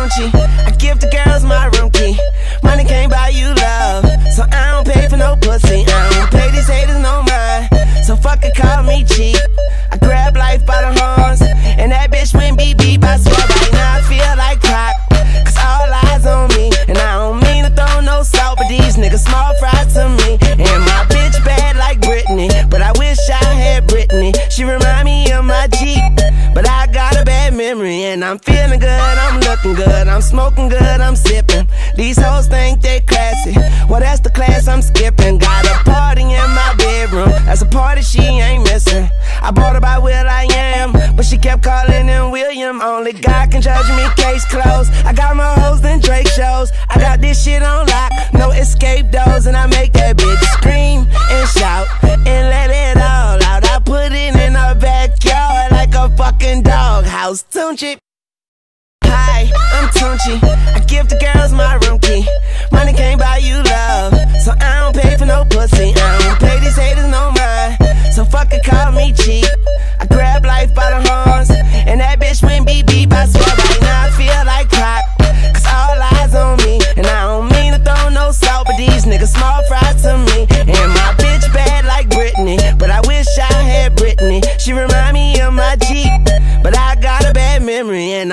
I give the girls my room key. Money can't buy you love, so I don't pay for no pussy. Uh. And I'm feeling good, I'm looking good, I'm smoking good, I'm sipping. These hoes think they classy, well that's the class I'm skipping. Got a party in my bedroom, that's a party she ain't missing. I bought her by will.i.am, but she kept calling in William. Only God can judge me, case closed. I got more hoes than Drake shows. I got this shit on lock, no escape doors, and I make that bitch scream and shout and let it all out. I put it in her backyard like a fucking doghouse. Tunechi. Hi, I give the girls my room key. Money can't buy you love, so I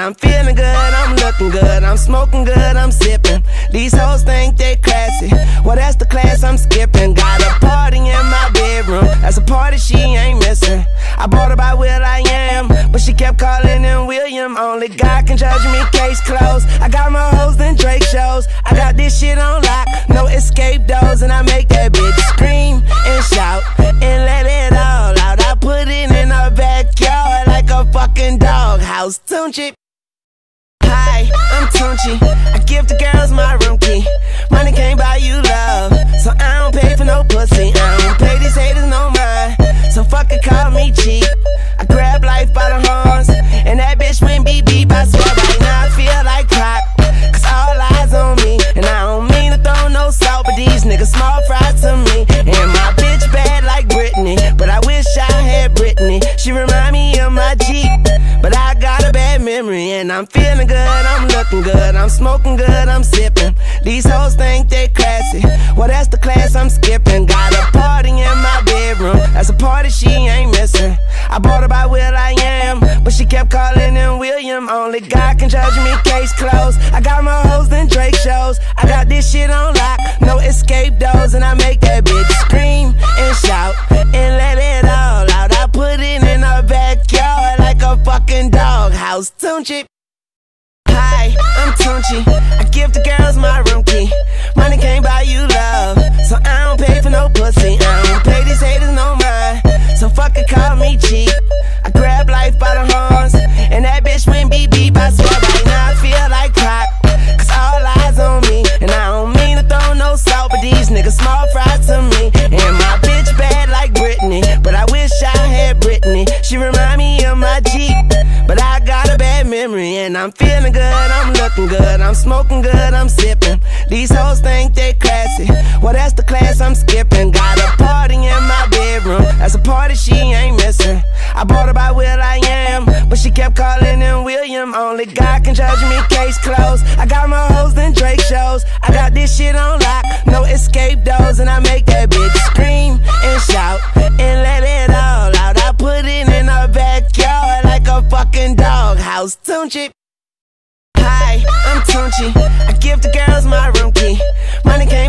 I'm feeling good, I'm looking good, I'm smoking good, I'm sipping. These hoes think they classy, well that's the class I'm skipping. Got a party in my bedroom, that's a party she ain't missing. I bought her by Will I Am, but she kept calling in William. Only God can judge me, case closed. I got more hoes than Drake shows. I got this shit on lock, no escape doors, and I make that bitch scream and shout and let it all out. I put it in her backyard like a fucking doghouse. Hi, Tunechi. I give the girls my room key. Money can't buy you love, so I don't pay for no pussy. I don't pay these haters no mind, so fuck it, call me cheap. I grab life by the horns, and that bitch went beep beep. I swear right now I feel like Pac, cause all eyes on me. And I don't mean to throw no salt, but these niggas small fry to me. Good, I'm looking good, I'm smoking good, I'm sipping. These hoes think they classy, well that's the class I'm skipping. Got a party in my bedroom, that's a party she ain't missing. I bought her by will.i.am, but she kept calling in William. Only God can judge me, case closed. I got more hoes than Drake shows. I got this shit on lock, no escape doors, and I make that bitch scream and shout and let it all out. I put it in her backyard like a fucking doghouse. Tunechi. Hi, I'm Tunechi. I give the girls my room key. Money can't buy you love, so I don't pay for no pussy. I don't pay these memory. And I'm feeling good, I'm looking good, I'm smoking good, I'm sipping. These hoes think they classy, well that's the class I'm skipping. Got a party in my bedroom, that's a party she ain't missing. I bought her by Will I Am, but she kept calling in William. Only God can judge me, case closed. I got more hoes than Drake shows. I got this shit on Hi, I'm Tunechi. I give the girls my room key. Money can't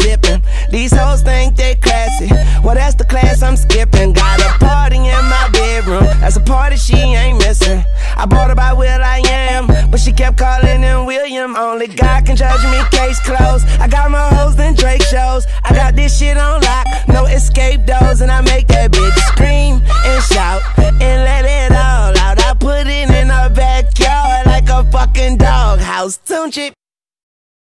sipping. These hoes think they classy, well that's the class I'm skipping. Got a party in my bedroom, that's a party she ain't missing. I bought her by will.i.am, but she kept calling in William. Only God can judge me, case closed. I got more hoes than Drake shows. I got this shit on lock, no escape doors, and I